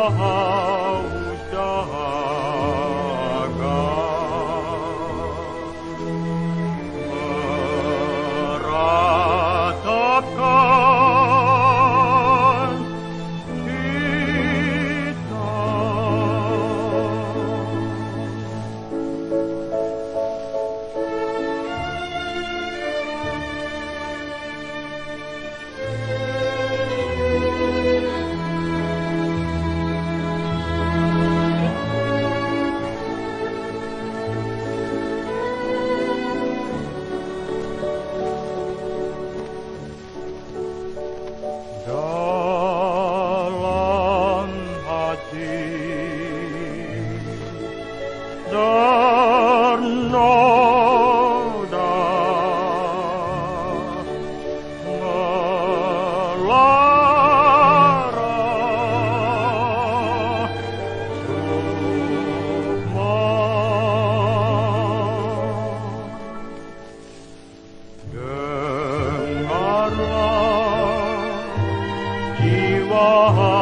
Ujdaga. Dalam hati dan heart.